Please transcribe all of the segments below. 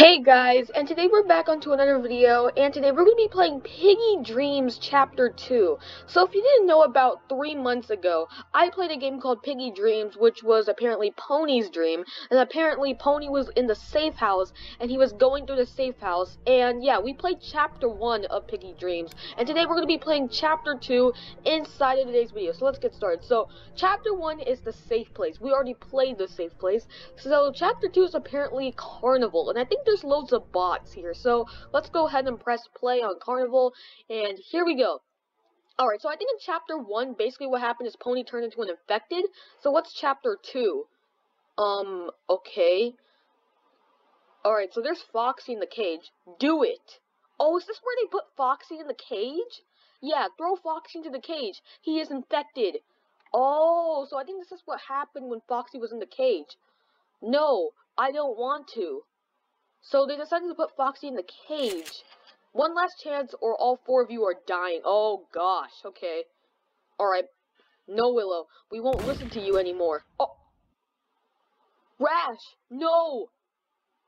Hey guys, and today we're back onto another video, and today we're going to be playing Piggy Dreams Chapter 2. So if you didn't know about three months ago, I played a game called Piggy Dreams, which was apparently Pony's dream, and apparently Pony was in the safe house, and he was going through the safe house, and yeah, we played Chapter 1 of Piggy Dreams, and today we're going to be playing Chapter 2 inside of today's video, so let's get started. So, Chapter 1 is the safe place. We already played the safe place, so Chapter 2 is apparently Carnival, and I think there's loads of bots here, so let's go ahead and press play on Carnival, and here we go. Alright, so I think in Chapter 1, basically what happened is Pony turned into an infected, so what's Chapter 2? Um, okay. Alright, so there's Foxy in the cage. Do it! Oh, is this where they put Foxy in the cage? Yeah, throw Foxy into the cage. He is infected. Oh, so I think this is what happened when Foxy was in the cage. No, I don't want to. So they decided to put Foxy in the cage. One last chance or all four of you are dying. Oh gosh, okay. Alright. No, Willow. We won't listen to you anymore. Oh! Rash! No!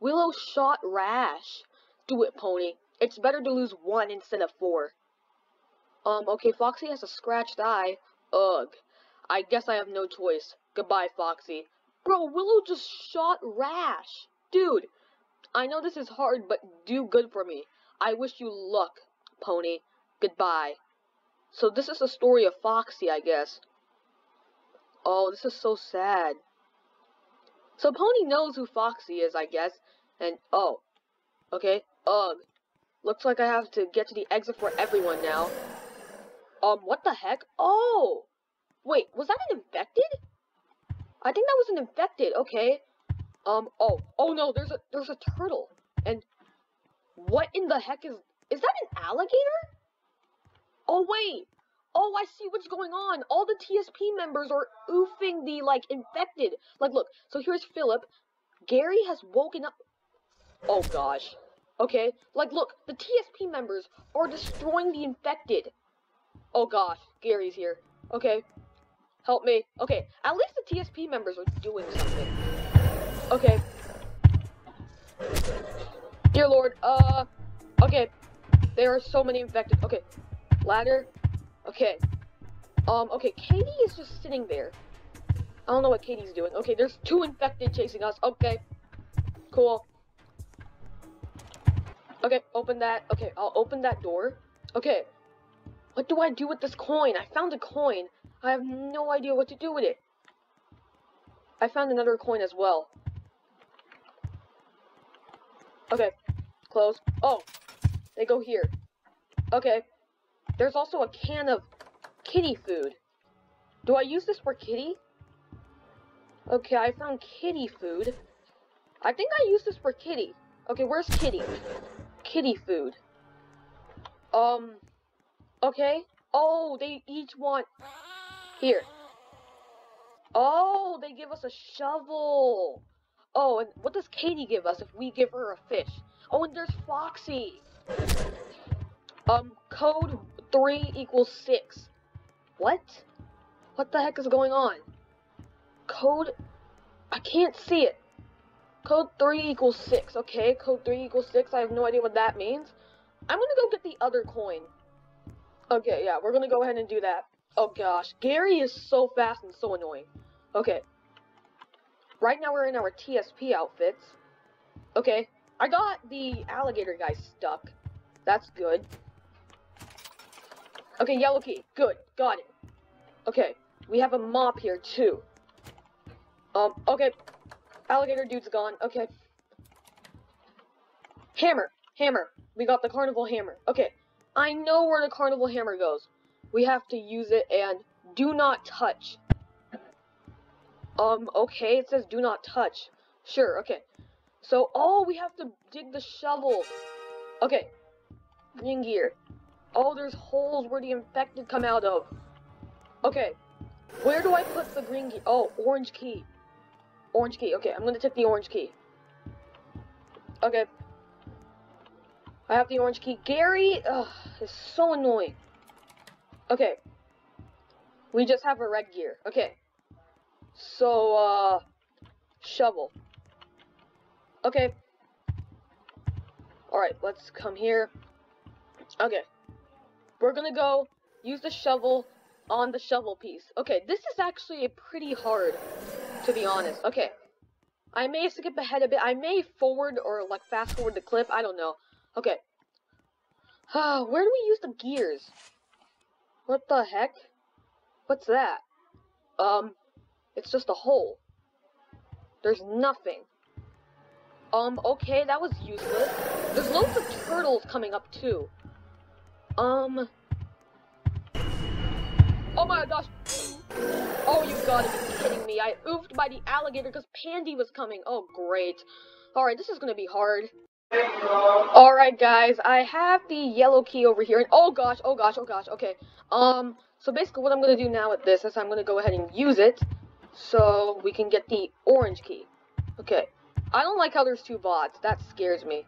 Willow shot Rash. Do it, Pony. It's better to lose one instead of four. Um, okay, Foxy has a scratched eye. Ugh. I guess I have no choice. Goodbye, Foxy. Bro, Willow just shot Rash. Dude, I know this is hard, but do good for me. I wish you luck, Pony. Goodbye. So this is the story of Foxy, I guess. Oh, this is so sad. So Pony knows who Foxy is, I guess. And, oh. Okay. Ugh. Looks like I have to get to the exit for everyone now. Um, what the heck? Oh! Wait, was that an infected? I think that was an infected, okay. Um, oh, oh no, there's a, there's a turtle. And what in the heck is, is that an alligator? Oh wait, oh I see what's going on. All the TSP members are oofing the, like, infected. Like, look, so here's Philip. Gary has woken up. Oh gosh. Okay, like, look, the TSP members are destroying the infected. Oh gosh, Gary's here. Okay, help me. Okay, at least the TSP members are doing something. Okay. Dear Lord, uh, okay. There are so many infected. Okay. Ladder. Okay. Um, okay, Katie is just sitting there. I don't know what Katie's doing. Okay, there's two infected chasing us. Okay. Cool. Okay, open that. Okay, I'll open that door. Okay. What do I do with this coin? I found a coin. I have no idea what to do with it. I found another coin as well. Okay. Close. Oh. They go here. Okay. There's also a can of kitty food. Do I use this for kitty? Okay, I found kitty food. I think I use this for kitty. Okay, where's kitty? Kitty food. Um, okay. Oh, they each want... Here. Oh, they give us a shovel. Oh, and what does Katie give us if we give her a fish? Oh, and there's Foxy. Um, code 3 equals 6. What? What the heck is going on? Code... I can't see it. Code 3 equals 6. Okay, code 3 equals 6. I have no idea what that means. I'm gonna go get the other coin. Okay, yeah, we're gonna go ahead and do that. Oh gosh, Gary is so fast and so annoying. Okay, Right now we're in our TSP outfits. Okay, I got the alligator guy stuck. That's good. Okay, yellow key. Good, got it. Okay, we have a mop here too. Um, okay. Alligator dude's gone. Okay. Hammer. Hammer. We got the carnival hammer. Okay. I know where the carnival hammer goes. We have to use it and do not touch. Um, okay, it says do not touch. Sure, okay. So, oh, we have to dig the shovel. Okay. Green gear. Oh, there's holes where the infected come out of. Okay. Where do I put the green key? Oh, orange key. Orange key. Okay, I'm gonna take the orange key. Okay. I have the orange key. Gary, ugh, is so annoying. Okay. We just have a red gear. Okay. So, uh, shovel. Okay. Alright, let's come here. Okay. We're gonna go use the shovel on the shovel piece. Okay, this is actually a pretty hard, to be honest. Okay. I may skip ahead a bit. I may forward or like fast forward the clip. I don't know. Okay. Uh, where do we use the gears? What the heck? What's that? Um, it's just a hole. There's nothing. Um, okay, that was useless. There's loads of turtles coming up, too. Um... Oh my gosh! Oh, you gotta be kidding me. I oofed by the alligator because Pandy was coming. Oh, great. Alright, this is gonna be hard. Alright, guys, I have the yellow key over here, and oh gosh, oh gosh, oh gosh, okay. Um, so basically what I'm gonna do now with this is I'm gonna go ahead and use it, so we can get the orange key. Okay, I don't like how there's two bots. That scares me.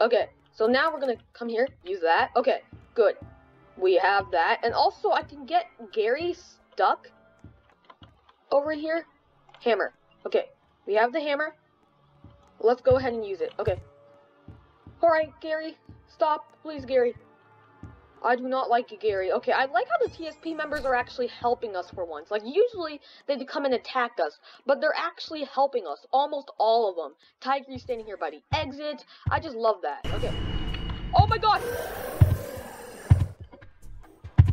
Okay, so now we're gonna come here, use that. Okay, good. We have that. And also, I can get Gary stuck over here. Hammer. Okay, we have the hammer. Let's go ahead and use it. Okay. Alright, Gary. Stop, please, Gary. I do not like you, Gary. Okay, I like how the TSP members are actually helping us for once. Like, usually they come and attack us, but they're actually helping us. Almost all of them. Tiger standing here by the exit. I just love that. Okay. Oh my god!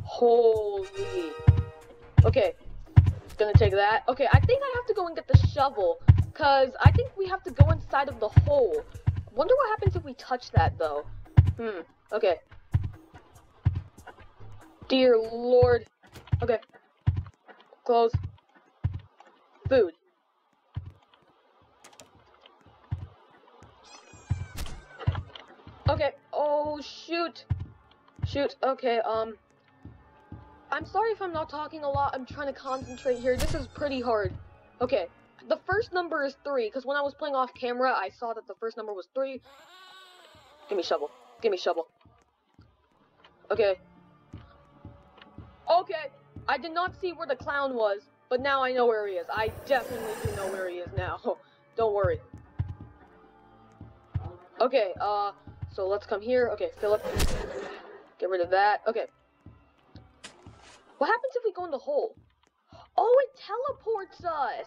Holy. Okay. It's Gonna take that. Okay, I think I have to go and get the shovel, because I think we have to go inside of the hole. Wonder what happens if we touch that, though. Hmm. Okay. Dear lord. Okay. Close. Food. Okay. Oh, shoot. Shoot. Okay, um. I'm sorry if I'm not talking a lot. I'm trying to concentrate here. This is pretty hard. Okay. The first number is 3, because when I was playing off camera, I saw that the first number was 3. Give me shovel. Give me shovel. Okay. Okay, I did not see where the clown was, but now I know where he is. I definitely do know where he is now. Don't worry. Okay, uh, so let's come here. Okay, Philip. Get rid of that. Okay. What happens if we go in the hole? Oh, it teleports us!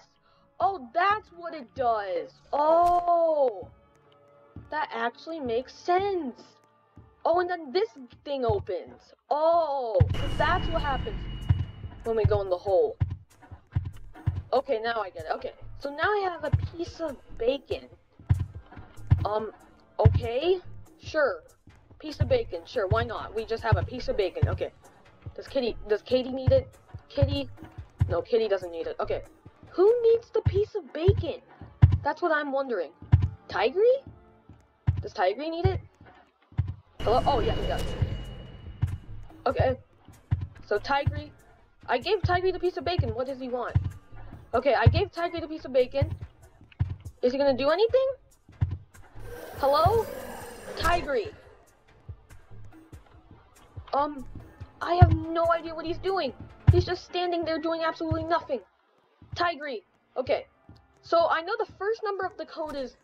Oh, that's what it does. Oh! That actually makes sense. Oh, and then this thing opens. Oh, that's what happens when we go in the hole. Okay, now I get it. Okay, so now I have a piece of bacon. Um, okay, sure. Piece of bacon, sure, why not? We just have a piece of bacon. Okay. Does Kitty, does Katie need it? Kitty? No, Kitty doesn't need it. Okay. Who needs the piece of bacon? That's what I'm wondering. Tigry? Does Tigry need it? Hello? Oh, yeah, he does. Okay. So, Tigry. I gave Tigry the piece of bacon. What does he want? Okay, I gave Tigry the piece of bacon. Is he gonna do anything? Hello? Tigry. Um, I have no idea what he's doing. He's just standing there doing absolutely nothing. Tigry. Okay. So, I know the first number of the code is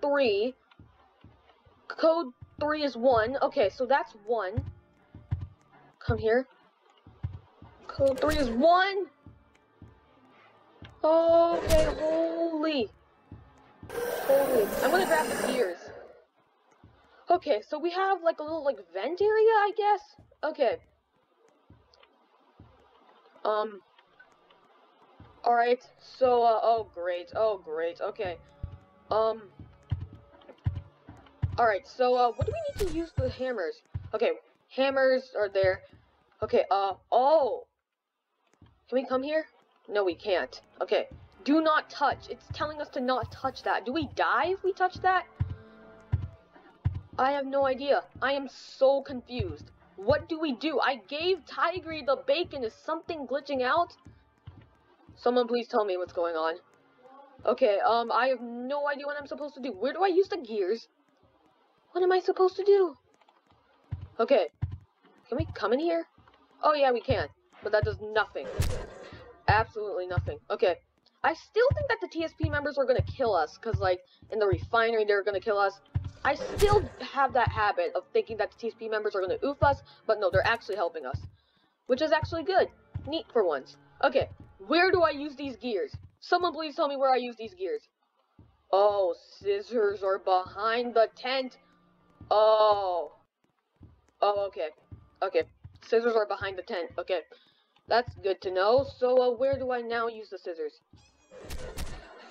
3. Code Three is one. Okay, so that's one. Come here. Code three is one. Okay, holy. Holy. I'm gonna grab the gears. Okay, so we have like a little like vent area, I guess. Okay. Um. Alright, so, uh, oh great, oh great, okay. Um. Alright, so, uh, what do we need to use the hammers? Okay, hammers are there. Okay, uh, oh! Can we come here? No, we can't. Okay, do not touch. It's telling us to not touch that. Do we die if we touch that? I have no idea. I am so confused. What do we do? I gave Tigry the bacon. Is something glitching out? Someone please tell me what's going on. Okay, um, I have no idea what I'm supposed to do. Where do I use the gears? What am I supposed to do? Okay. Can we come in here? Oh, yeah, we can. But that does nothing. Absolutely nothing. Okay. I still think that the TSP members are gonna kill us, because, like, in the refinery, they're gonna kill us. I still have that habit of thinking that the TSP members are going to oof us, but no, they're actually helping us. Which is actually good. Neat for once. Okay, where do I use these gears? Someone please tell me where I use these gears. Oh, scissors are behind the tent. Oh. Oh, okay. Okay. Scissors are behind the tent. Okay. That's good to know. So, uh, where do I now use the scissors?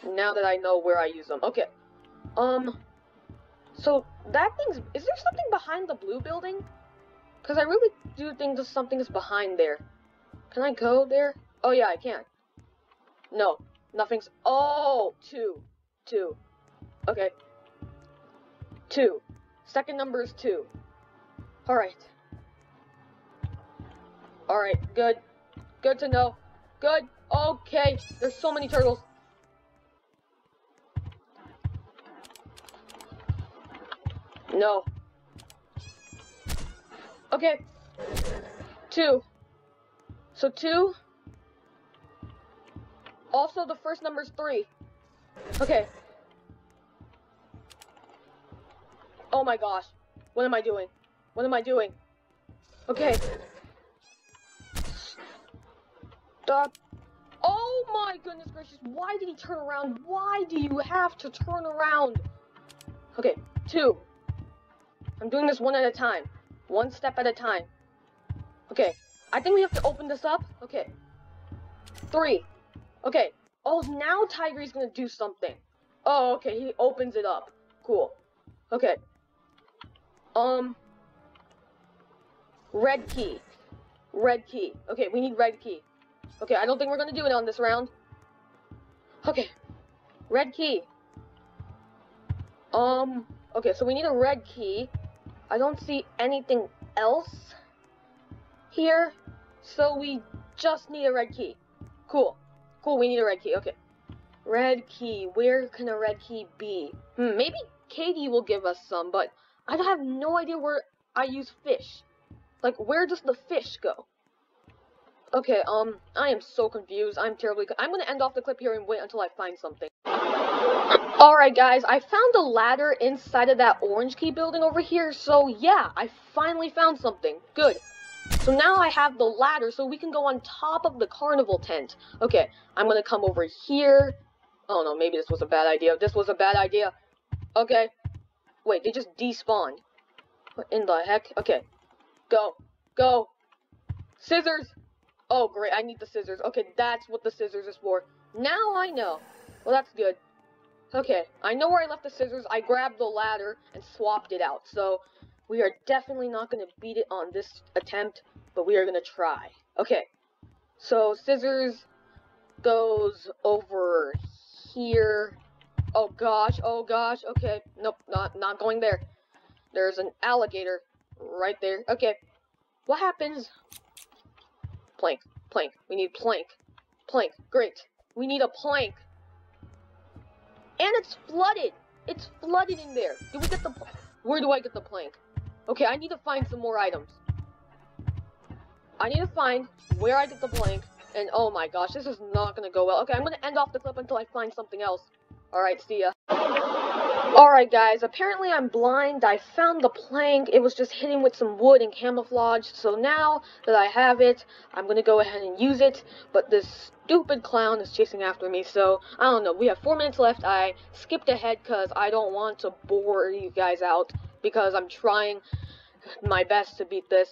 Now that I know where I use them. Okay. Um, so, that thing's... Is there something behind the blue building? Because I really do think that something's behind there. Can I go there? Oh, yeah, I can. No. Nothing's... Oh! Two. Two. Okay. Two. Second number is two. Alright. Alright, good. Good to know. Good. Okay. There's so many turtles. No. Okay. Two. So two. Also, the first number is three. Okay. Oh my gosh. What am I doing? What am I doing? Okay. Stop. Oh my goodness gracious. Why did he turn around? Why do you have to turn around? Okay. Two. I'm doing this one at a time. One step at a time. Okay. I think we have to open this up. Okay. Three. Okay. Oh, now Tiger's gonna do something. Oh, okay. He opens it up. Cool. Okay. Um. Red key. Red key. Okay, we need red key. Okay, I don't think we're gonna do it on this round. Okay. Red key. Um, okay, so we need a red key. I don't see anything else here. So we just need a red key. Cool. Cool, we need a red key. Okay. Red key. Where can a red key be? Hmm, maybe Katie will give us some, but I have no idea where I use fish. Like, where does the fish go? Okay, um, I am so confused. I'm terribly I'm gonna end off the clip here and wait until I find something. Alright, guys, I found a ladder inside of that orange key building over here, so yeah, I finally found something. Good. So now I have the ladder so we can go on top of the carnival tent. Okay, I'm gonna come over here. Oh no, maybe this was a bad idea. This was a bad idea. Okay, Wait, they just despawned. What in the heck? Okay. Go. Go. Scissors! Oh, great. I need the scissors. Okay, that's what the scissors is for. Now I know. Well, that's good. Okay, I know where I left the scissors. I grabbed the ladder and swapped it out. So, we are definitely not going to beat it on this attempt, but we are going to try. Okay, so scissors goes over here Oh gosh, oh gosh, okay. Nope, not not going there. There's an alligator right there. Okay. What happens? Plank, plank. We need plank. Plank, great. We need a plank. And it's flooded. It's flooded in there. Do we get the Where do I get the plank? Okay, I need to find some more items. I need to find where I get the plank. And oh my gosh, this is not gonna go well. Okay, I'm gonna end off the clip until I find something else. Alright, see ya. Alright guys, apparently I'm blind. I found the plank. It was just hidden with some wood and camouflage. So now that I have it, I'm gonna go ahead and use it. But this stupid clown is chasing after me. So, I don't know. We have four minutes left. I skipped ahead because I don't want to bore you guys out. Because I'm trying my best to beat this.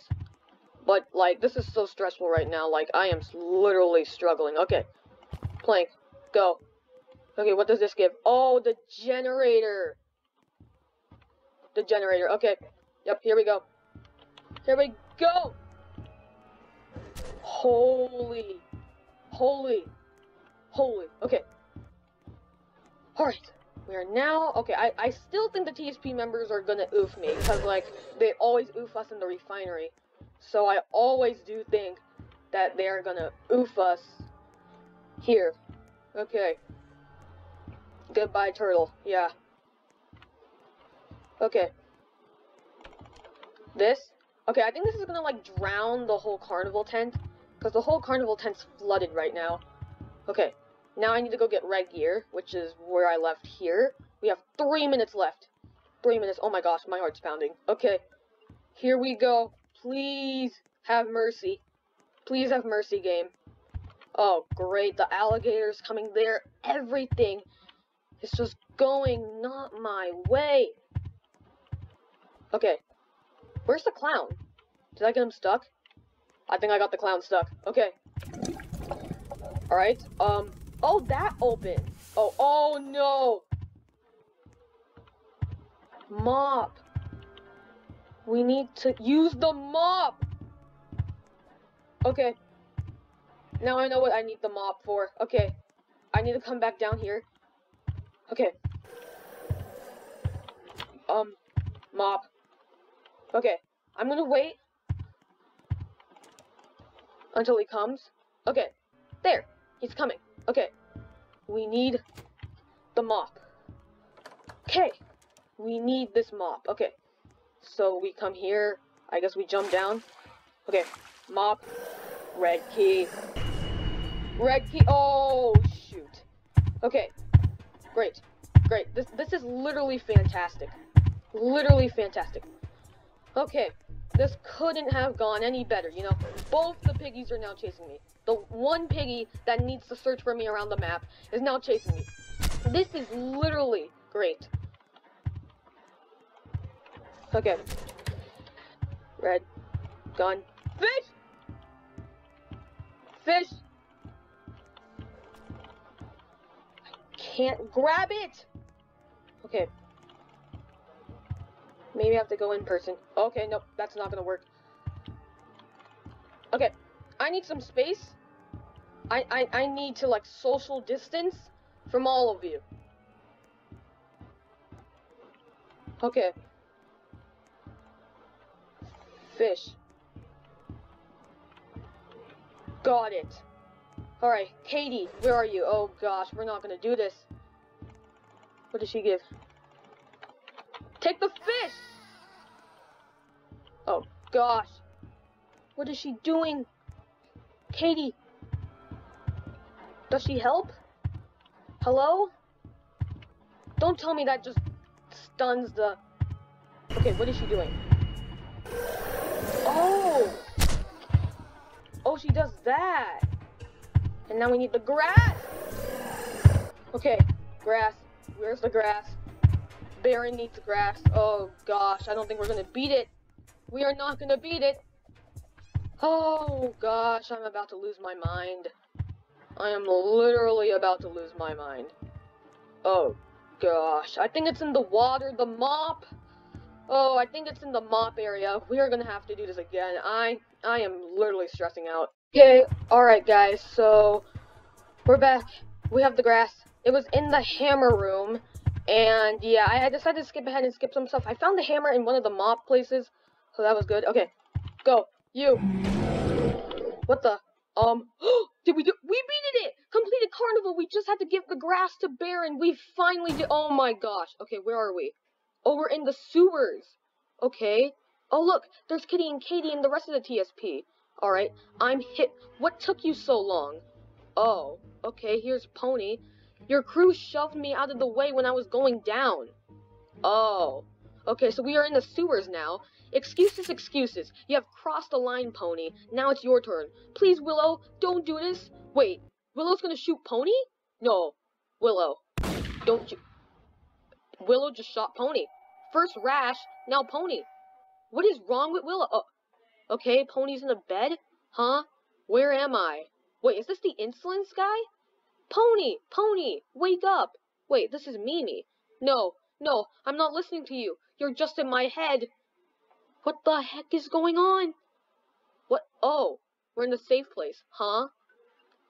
But, like, this is so stressful right now. Like, I am literally struggling. Okay. Plank. Go. Okay, what does this give? Oh, the generator. The generator. Okay. Yep, here we go. Here we go. Holy. Holy. Holy. Okay. Alright. We are now... Okay, I, I still think the TSP members are gonna oof me. Because, like, they always oof us in the refinery. So I always do think that they are gonna oof us here. Okay. Goodbye, turtle. Yeah. Okay. This? Okay, I think this is gonna, like, drown the whole carnival tent. Because the whole carnival tent's flooded right now. Okay. Now I need to go get red gear, which is where I left here. We have three minutes left. three minutes. Oh my gosh, my heart's pounding. Okay, here we go. Please have mercy. Please have mercy, game. Oh, great. The alligator's coming there. Everything is just going not my way. Okay. Where's the clown? Did I get him stuck? I think I got the clown stuck. Okay. Alright. Um. Oh, that opened. Oh, oh no. Mop. We need to use the mop. Okay. Now I know what I need the mop for. Okay. I need to come back down here. Okay. Um, mop. Okay. I'm gonna wait until he comes. Okay. There. He's coming. Okay. We need the mop. Okay. We need this mop. Okay. So we come here. I guess we jump down. Okay. Mop. Red key. Red key. Oh, shoot. Okay. Great. Great. This, this is literally fantastic. Literally fantastic. Okay. This couldn't have gone any better, you know? Both the piggies are now chasing me. The one piggy that needs to search for me around the map is now chasing me. This is literally great. Okay. Red. Gun. Fish! Fish! Can't grab it! Okay. Maybe I have to go in person. Okay, nope, that's not gonna work. Okay, I need some space. I, I, I need to, like, social distance from all of you. Okay. Fish. Got it. Alright, Katie, where are you? Oh gosh, we're not gonna do this. What does she give? Take the fish! Oh gosh. What is she doing? Katie. Does she help? Hello? Don't tell me that just stuns the... Okay, what is she doing? Oh! Oh, she does that. And now we need the grass. Okay, grass. Where's the grass? Baron needs grass. Oh gosh, I don't think we're gonna beat it. We are not gonna beat it. Oh gosh, I'm about to lose my mind. I am literally about to lose my mind. Oh gosh, I think it's in the water, the mop. Oh, I think it's in the mop area. We are gonna have to do this again. I I am literally stressing out. Okay, alright guys, so we're back. We have the grass. It was in the hammer room. And yeah, I decided to skip ahead and skip some stuff. I found the hammer in one of the mop places. So that was good. Okay. Go. You. What the? Um, did we do- We beat it! Completed carnival! We just had to give the grass to Baron! We finally did- Oh my gosh. Okay, where are we? Oh, we're in the sewers. Okay. Oh, look, there's Kitty and Katie and the rest of the TSP. Alright, I'm hit. What took you so long? Oh, okay, here's Pony. Your crew shoved me out of the way when I was going down. Oh. Okay, so we are in the sewers now. Excuses, excuses. You have crossed the line, Pony. Now it's your turn. Please, Willow, don't do this. Wait, Willow's gonna shoot Pony? No. Willow. Don't you... Willow just shot Pony. First Rash, now Pony. What is wrong with Willow? Oh, okay, Pony's in a bed? Huh? Where am I? Wait, is this the insolence guy? Pony! Pony! Wake up! Wait, this is Mimi. No, no, I'm not listening to you. You're just in my head. What the heck is going on? What? Oh, we're in the safe place, huh?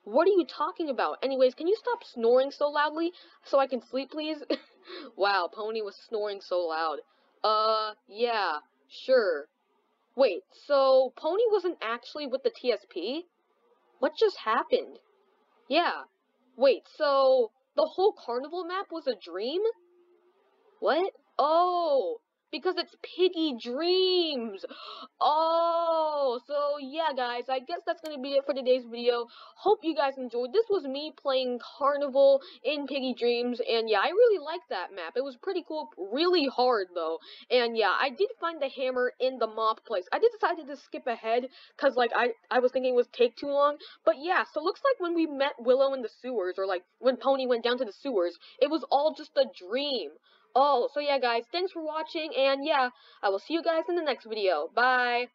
What are you talking about? Anyways, can you stop snoring so loudly so I can sleep, please? wow, Pony was snoring so loud. Uh, yeah, sure. Wait, so Pony wasn't actually with the TSP? What just happened? Yeah. Wait, so the whole carnival map was a dream? What? Oh, because it's Piggy Dreams. Oh, so yeah, guys, I guess that's going to be it for today's video. Hope you guys enjoyed. This was me playing Carnival in Piggy Dreams, and yeah, I really liked that map. It was pretty cool, really hard, though. And yeah, I did find the hammer in the mop place. I did decide to just skip ahead, because, like, I, I was thinking it would take too long. But yeah, so looks like when we met Willow in the sewers, or like, when Pony went down to the sewers, it was all just a dream. Oh, so yeah, guys, thanks for watching, and yeah, I will see you guys in the next video. Bye!